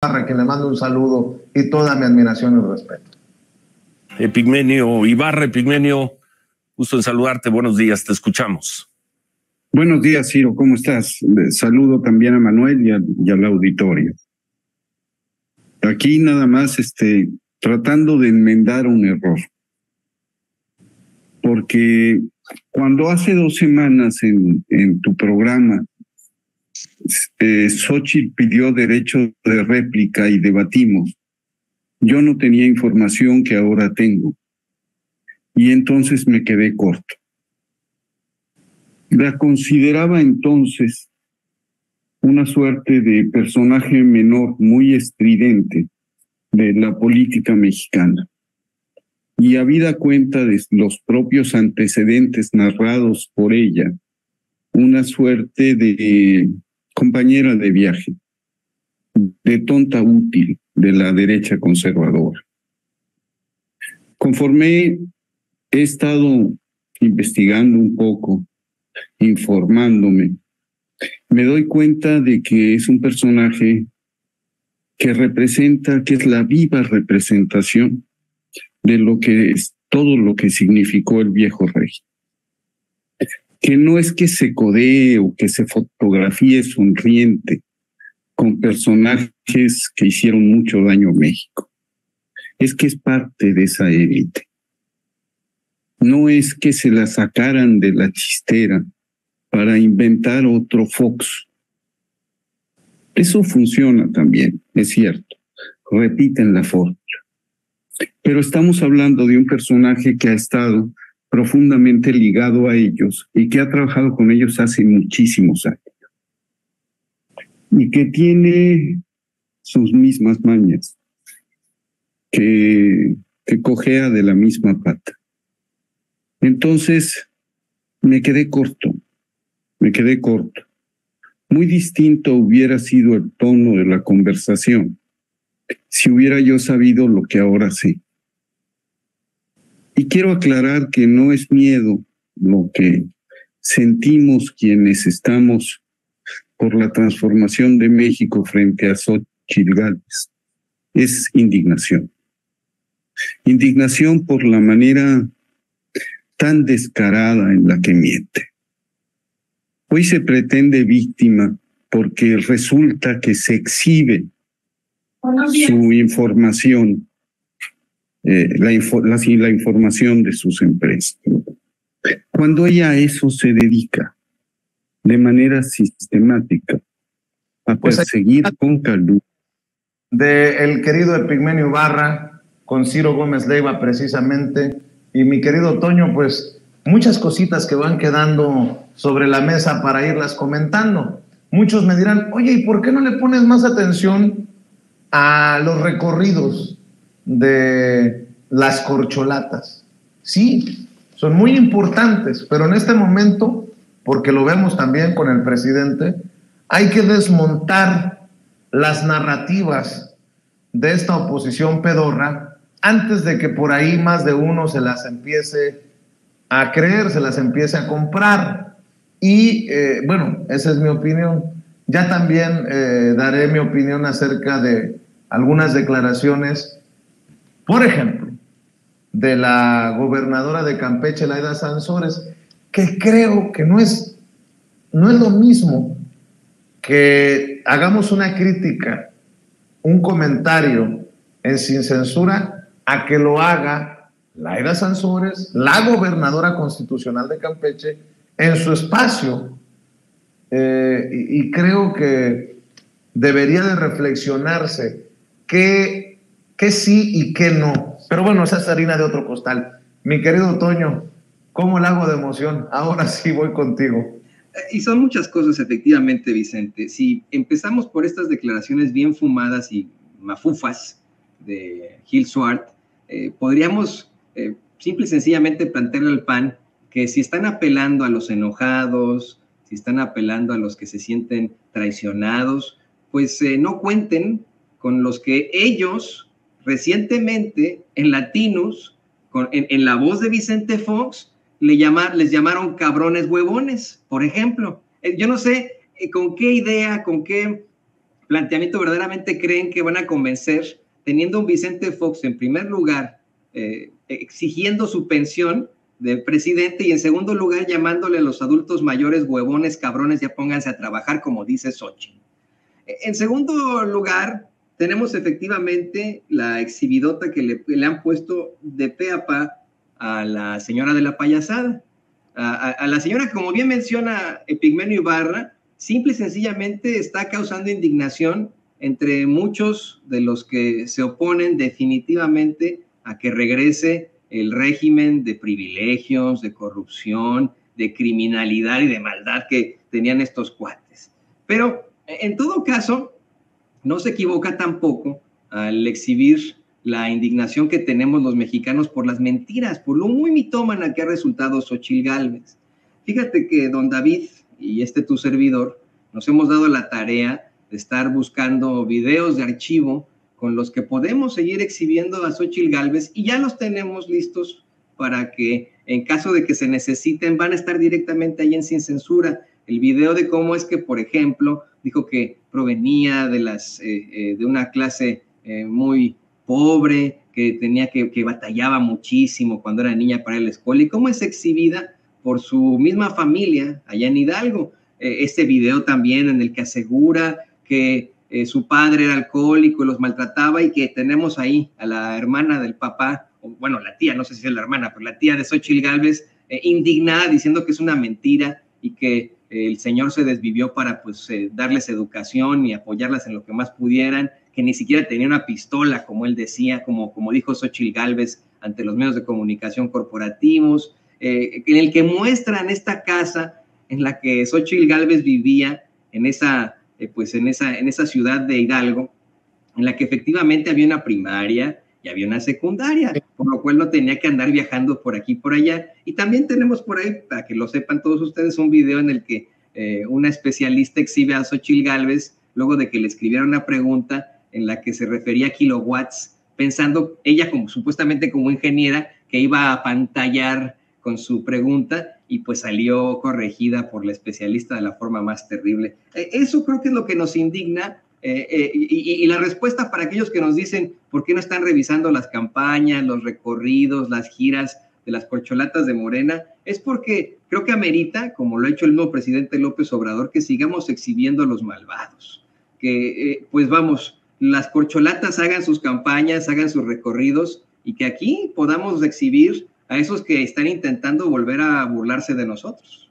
Ibarra, que le mando un saludo y toda mi admiración y respeto. Epigmenio Ibarra, Epigmenio, gusto en saludarte, buenos días, te escuchamos. Buenos días, Ciro, ¿cómo estás? Saludo también a Manuel y, y al auditorio. Aquí nada más este, tratando de enmendar un error. Porque cuando hace dos semanas en, en tu programa, eh, Xochitl pidió derecho de réplica y debatimos, yo no tenía información que ahora tengo. Y entonces me quedé corto. La consideraba entonces una suerte de personaje menor muy estridente de la política mexicana. Y habida cuenta de los propios antecedentes narrados por ella, una suerte de compañera de viaje, de tonta útil de la derecha conservadora. Conforme he estado investigando un poco, informándome, me doy cuenta de que es un personaje que representa, que es la viva representación de lo que es todo lo que significó el viejo rey. Que no es que se codee o que se fotografíe sonriente con personajes que hicieron mucho daño a México. Es que es parte de esa élite. No es que se la sacaran de la chistera para inventar otro Fox eso funciona también, es cierto. Repiten la fórmula. Pero estamos hablando de un personaje que ha estado profundamente ligado a ellos y que ha trabajado con ellos hace muchísimos años. Y que tiene sus mismas mañas, que, que cojea de la misma pata. Entonces, me quedé corto, me quedé corto. Muy distinto hubiera sido el tono de la conversación si hubiera yo sabido lo que ahora sé. Y quiero aclarar que no es miedo lo que sentimos quienes estamos por la transformación de México frente a Xochitl Gálvez. Es indignación. Indignación por la manera tan descarada en la que miente. Hoy se pretende víctima porque resulta que se exhibe su información, eh, la, la, información de sus empresas. Cuando ella a eso se dedica de manera sistemática, a pues perseguir con calor. De el querido Epigmenio Barra, con Ciro Gómez Leiva precisamente, y mi querido Toño, pues muchas cositas que van quedando sobre la mesa para irlas comentando. Muchos me dirán, oye, ¿y por qué no le pones más atención a los recorridos de las corcholatas? Sí, son muy importantes, pero en este momento, porque lo vemos también con el presidente, hay que desmontar las narrativas de esta oposición pedorra antes de que por ahí más de uno se las empiece a creer, se las empiece a comprar. Y eh, bueno, esa es mi opinión. Ya también eh, daré mi opinión acerca de algunas declaraciones, por ejemplo, de la gobernadora de Campeche, Laida Sansores, que creo que no es, no es lo mismo que hagamos una crítica, un comentario en sin censura, a que lo haga Laida Sansores, la gobernadora constitucional de Campeche, en su espacio. Eh, y, creo que debería de reflexionarse qué, qué sí y qué no. Pero bueno, esa es harina de otro costal. Mi querido Toño, ¿cómo le hago de emoción? Ahora sí voy contigo. Eh, y son muchas cosas, efectivamente, Vicente. Si empezamos por estas declaraciones bien fumadas y mafufas de Gil Swart, eh, podríamos simple y sencillamente plantearle al PAN que si están apelando a los enojados, si están apelando a los que se sienten traicionados, pues eh, no cuenten con los que ellos recientemente en Latinos, en, la voz de Vicente Fox, le les llamaron cabrones huevones, por ejemplo. Eh, yo no sé eh, con qué idea, con qué planteamiento verdaderamente creen que van a convencer teniendo un Vicente Fox en primer lugar eh, exigiendo su pensión de presidente y en segundo lugar llamándole a los adultos mayores huevones, cabrones, ya pónganse a trabajar como dice Sochi. En segundo lugar, tenemos efectivamente la exhibidota que le, han puesto de pe a pa a la señora de la payasada. A, la señora que, como bien menciona Epigmenio Ibarra, simple y sencillamente está causando indignación entre muchos de los que se oponen definitivamente a que regrese el régimen de privilegios, de corrupción, de criminalidad y de maldad que tenían estos cuates. Pero en todo caso, no se equivoca tampoco al exhibir la indignación que tenemos los mexicanos por las mentiras, por lo muy mitómana que ha resultado Xochil Gálvez. Fíjate que don David y este tu servidor nos hemos dado la tarea de estar buscando videos de archivo con los que podemos seguir exhibiendo a Xochil Gálvez y ya los tenemos listos para que en caso de que se necesiten van a estar directamente ahí en Sin Censura. El video de cómo es que, por ejemplo, dijo que provenía de, las, eh, eh, de una clase eh, muy pobre, que tenía que, que batallaba muchísimo cuando era niña para ir a la escuela y cómo es exhibida por su misma familia allá en Hidalgo. este video también en el que asegura que eh, su padre era alcohólico y los maltrataba y que tenemos ahí a la hermana del papá, o, bueno, la tía, no sé si es la hermana, pero la tía de Xochitl Galvez, eh, indignada diciendo que es una mentira y que eh, el señor se desvivió para pues darles educación y apoyarlas en lo que más pudieran, que ni siquiera tenía una pistola, como él decía, como, como dijo Xochitl Galvez ante los medios de comunicación corporativos, en el que muestran esta casa en la que Xochitl Galvez vivía, en esa eh, pues en esa, en esa ciudad de Hidalgo, en la que efectivamente había una primaria y había una secundaria, por lo cual no tenía que andar viajando por aquí y por allá. Y también tenemos por ahí, para que lo sepan todos ustedes, un video en el que eh, una especialista exhibe a Xochil Gálvez luego de que le escribiera una pregunta en la que se refería a kilowatts, pensando ella como supuestamente como ingeniera que iba a pantallar con su pregunta y pues salió corregida por la especialista de la forma más terrible. Eh, eso creo que es lo que nos indigna eh, eh, y, la respuesta para aquellos que nos dicen por qué no están revisando las campañas, los recorridos, las giras de las corcholatas de Morena, es porque creo que amerita, como lo ha hecho el nuevo presidente López Obrador, que sigamos exhibiendo a los malvados, que pues vamos, las corcholatas hagan sus campañas, hagan sus recorridos y que aquí podamos exhibir a esos que están intentando volver a burlarse de nosotros.